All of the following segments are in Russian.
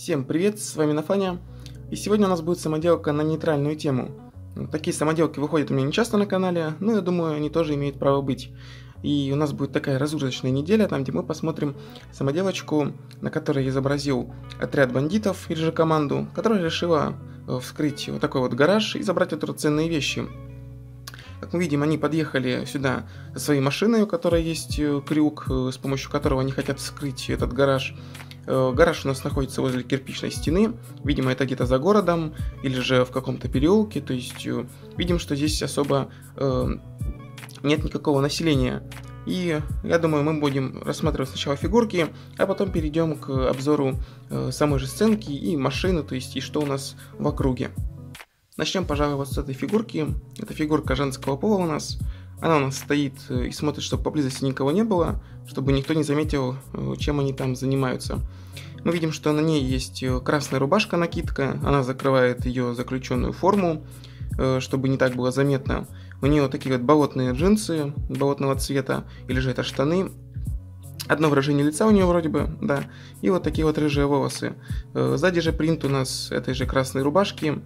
Всем привет, с вами Нафаня. И сегодня у нас будет самоделка на нейтральную тему. Такие самоделки выходят у меня не часто на канале, но я думаю, они тоже имеют право быть. И у нас будет такая разгрузочная неделя, там где мы посмотрим самоделочку, на которой я изобразил отряд бандитов или же команду, которая решила э, вскрыть вот такой вот гараж и забрать оттуда ценные вещи. Как мы видим, они подъехали сюда со своей машиной, у которой есть э, крюк, э, с помощью которого они хотят вскрыть этот гараж. Э, гараж у нас находится возле кирпичной стены. Видимо, это где-то за городом или же в каком-то переулке. То есть видим, что здесь особо нет никакого населения. И я думаю, мы будем рассматривать сначала фигурки, а потом перейдем к обзору самой же сценки и машины, то есть и что у нас в округе. Начнем, пожалуй, вот с этой фигурки. Это фигурка женского пола у нас. Она у нас стоит э, и смотрит, чтобы поблизости никого не было, чтобы никто не заметил, э, чем они там занимаются. Мы видим, что на ней есть э, красная рубашка-накидка, она закрывает ее заключенную форму, чтобы не так было заметно. У нее такие вот болотные джинсы болотного цвета, или же это штаны, Одно выражение лица у нее вроде бы, да. И вот такие вот рыжие волосы. Э, сзади же принт у нас этой же красной рубашки.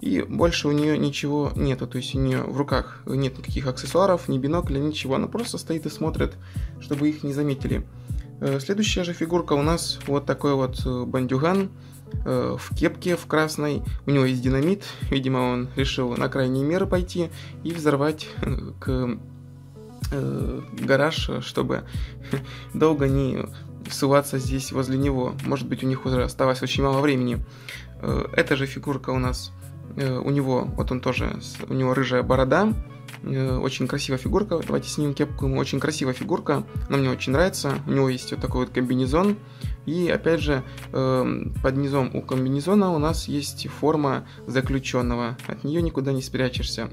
И больше у нее ничего нету. То есть у нее в руках нет никаких аксессуаров, ни бинокля, ничего. Она просто стоит и смотрит, чтобы их не заметили. Э, следующая же фигурка у нас вот такой вот э, бандюган в кепке в красной. У него есть динамит. Видимо, он решил на крайние меры пойти и взорвать к э, гараж, чтобы долго не суваться здесь возле него. Может быть, у них уже осталось очень мало времени. Э, эта же фигурка у нас, э, у него, вот он тоже, у него рыжая борода, очень красивая фигурка. Давайте снимем кепку, ему очень красивая фигурка, она мне очень нравится. У него есть вот такой вот комбинезон. И опять же, под низом у комбинезона у нас есть форма заключенного. От нее никуда не спрячешься.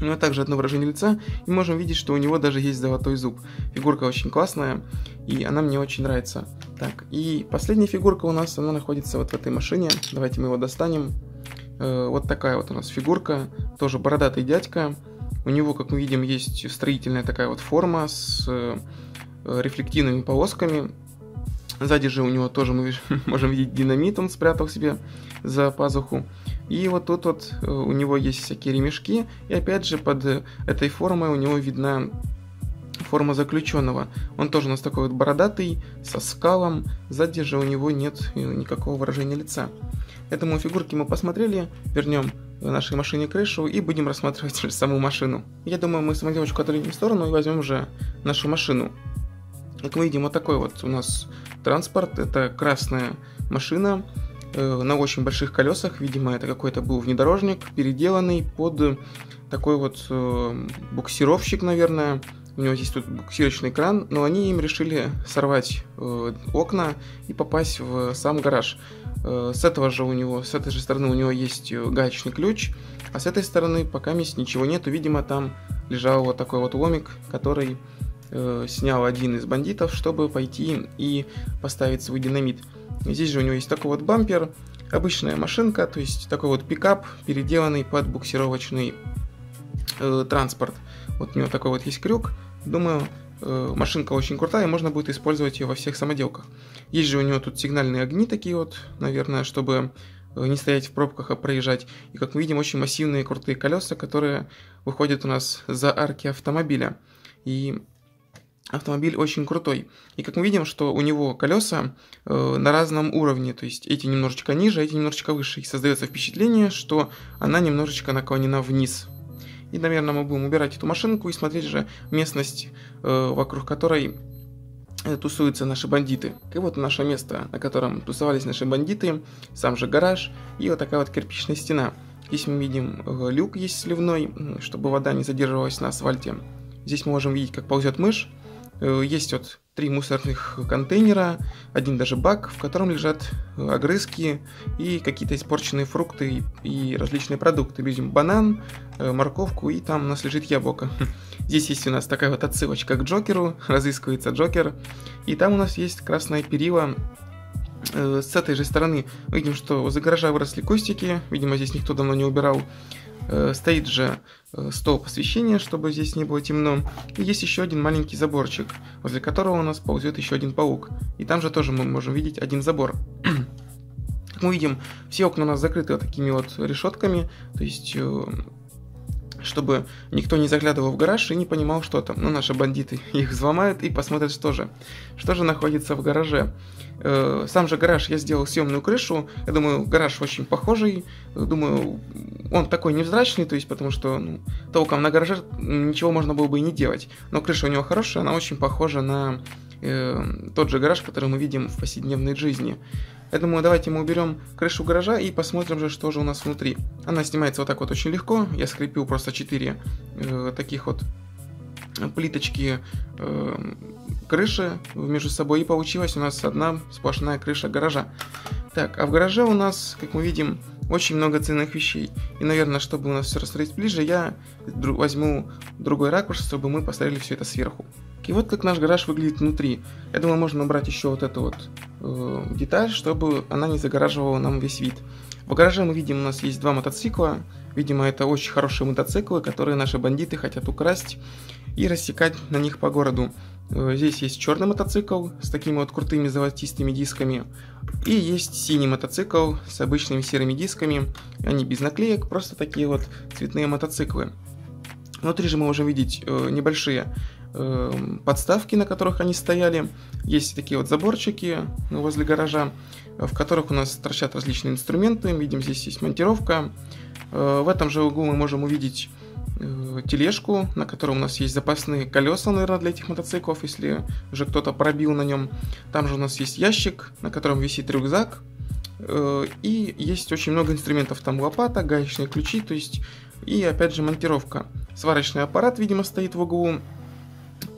У него также одно выражение лица, и можем видеть, что у него даже есть золотой зуб. Фигурка очень классная, и она мне очень нравится. Так, и последняя фигурка у нас, она находится вот в этой машине. Давайте мы его достанем. Э, вот такая вот у нас фигурка, тоже бородатый дядька. У него, как мы видим, есть строительная такая вот форма с э, рефлективными полосками. Сзади же у него тоже мы можем видеть динамит, он спрятал себе за пазуху. И вот тут вот э, у него есть всякие ремешки, и опять же под этой формой у него видна форма заключенного. Он тоже у нас такой вот бородатый, со скалом, сзади же у него нет э, никакого выражения лица. Этому фигурки мы посмотрели, вернем нашей машине крышу и будем рассматривать саму машину. Я думаю, мы самоделочку отодвинем в сторону и возьмем уже нашу машину. Как мы видим, вот такой вот у нас транспорт. Это красная машина, Э, на очень больших колесах. Видимо, это какой-то был внедорожник, переделанный под такой вот э, буксировщик, наверное. У него здесь тут буксировочный кран, но они им решили сорвать э, окна и попасть в сам гараж. Э, с этого же у него, с этой же стороны у него есть э, гаечный ключ, а с этой стороны пока мест ничего нету. Видимо, там лежал вот такой вот ломик, который э, снял один из бандитов, чтобы пойти и поставить свой динамит. Здесь же у него есть такой вот бампер, обычная машинка, то есть такой вот пикап, переделанный под буксировочный э, транспорт. Вот у него такой вот есть крюк. Думаю, э, машинка очень крутая, можно будет использовать ее во всех самоделках. Есть же у него тут сигнальные огни такие вот, наверное, чтобы э, не стоять в пробках, а проезжать. И как мы видим, очень массивные крутые колеса, которые выходят у нас за арки автомобиля. И автомобиль очень крутой. И как мы видим, что у него колеса э, на разном уровне, то есть эти немножечко ниже, эти немножечко выше. И создается впечатление, что она немножечко наклонена вниз. И, наверное, мы будем убирать эту машинку и смотреть же местность, э, вокруг которой э, тусуются наши бандиты. И вот наше место, на котором тусовались наши бандиты, сам же гараж и вот такая вот кирпичная стена. Здесь мы видим э, люк есть сливной, чтобы вода не задерживалась на асфальте. Здесь мы можем видеть, как ползет мышь. Э, есть вот три мусорных контейнера, один даже бак, в котором лежат э, огрызки и какие-то испорченные фрукты и различные продукты. Видим банан, э, морковку и там у нас лежит яблоко. Здесь есть у нас такая вот отсылочка к Джокеру, разыскивается Джокер. И там у нас есть красное перила с этой же стороны видим, что возле гаража выросли кустики, видимо, здесь никто давно не убирал. Э, стоит же э, столб освещения, чтобы здесь не было темно. И есть еще один маленький заборчик, возле которого у нас ползет еще один паук. И там же тоже мы можем видеть один забор. Как мы видим, все окна у нас закрыты вот такими вот решетками, то есть э, чтобы никто не заглядывал в гараж и не понимал, что там. Ну, наши бандиты их взломают и посмотрят, что же. Что же находится в гараже. Э, сам же гараж я сделал съемную крышу. Я думаю, гараж очень похожий. Думаю, он такой невзрачный, то есть потому что ну, толком на гараже ничего можно было бы и не делать. Но крыша у него хорошая, она очень похожа на э, тот же гараж, который мы видим в повседневной жизни. Думаю, давайте мы уберем крышу гаража и посмотрим же, что же у нас внутри. Она снимается вот так вот очень легко. Я скрепил просто 4 э, таких вот плиточки э, крыши между собой, и получилась у нас одна сплошная крыша гаража. Так, а в гараже у нас, как мы видим, очень много ценных вещей. И, наверное, чтобы у нас все рассмотреть ближе, я возьму другой ракурс, чтобы мы посмотрели все это сверху. И вот как наш гараж выглядит внутри. Я думаю, можно убрать еще вот эту вот э, деталь, чтобы она не загораживала нам весь вид. В гараже мы видим, у нас есть два мотоцикла. Видимо, это очень хорошие мотоциклы, которые наши бандиты хотят украсть и рассекать на них по городу. Э, здесь есть черный мотоцикл с такими вот крутыми золотистыми дисками. И есть синий мотоцикл с обычными серыми дисками. Они без наклеек, просто такие вот цветные мотоциклы. Внутри же мы можем видеть э, небольшие э, подставки, на которых они стояли. Есть такие вот заборчики возле гаража, в которых у нас торчат различные инструменты. Видим, здесь есть монтировка. Э, в этом же углу мы можем увидеть э, тележку, на которой у нас есть запасные колеса, наверное, для этих мотоциклов, если уже кто-то пробил на нем. Там же у нас есть ящик, на котором висит рюкзак. Э, и есть очень много инструментов, там лопата, гаечные ключи, то есть и опять же монтировка. Сварочный аппарат, видимо, стоит в углу.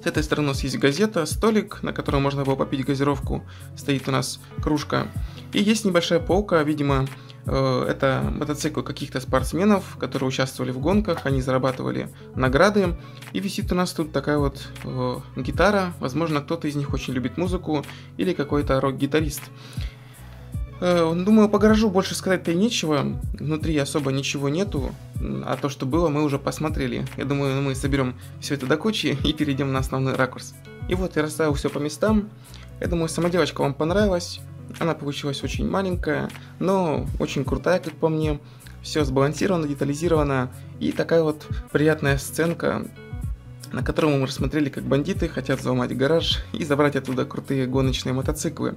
С этой стороны у нас есть газета, столик, на котором можно было попить газировку. Стоит у нас кружка. И есть небольшая полка, видимо, э, это мотоцикл каких-то спортсменов, которые участвовали в гонках, они зарабатывали награды. И висит у нас тут такая вот э, гитара. Возможно, кто-то из них очень любит музыку или какой-то рок-гитарист. Э, думаю, по гаражу больше сказать-то и нечего. Внутри особо ничего нету. А то, что было, мы уже посмотрели. Я думаю, мы соберем все это до кучи и перейдем на основной ракурс. И вот я расставил все по местам. Я думаю, самоделочка вам понравилась. Она получилась очень маленькая, но очень крутая, как по мне. Все сбалансировано, детализировано. И такая вот приятная сценка, на котором мы рассмотрели, как бандиты хотят взломать гараж и забрать оттуда крутые гоночные мотоциклы.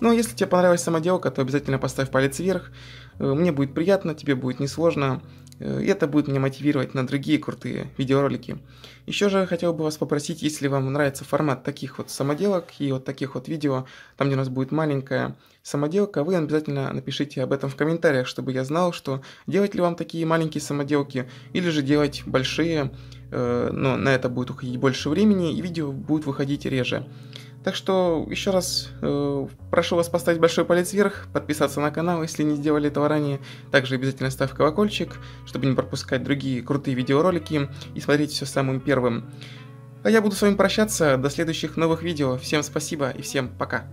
Но ну, если тебе понравилась самоделка, то обязательно поставь палец вверх. Э, мне будет приятно, тебе будет несложно. Э, и это будет меня мотивировать на другие крутые видеоролики. Еще же хотел бы вас попросить, если вам нравится формат таких вот самоделок и вот таких вот видео, там где у нас будет маленькая самоделка, вы обязательно напишите об этом в комментариях, чтобы я знал, что делать ли вам такие маленькие самоделки или же делать большие, но на это будет уходить больше времени и видео будет выходить реже. Так что еще раз э, прошу вас поставить большой палец вверх, подписаться на канал, если не сделали этого ранее. Также обязательно ставь колокольчик, чтобы не пропускать другие крутые видеоролики и смотреть все самым первым. А я буду с вами прощаться, до следующих новых видео. Всем спасибо и всем пока.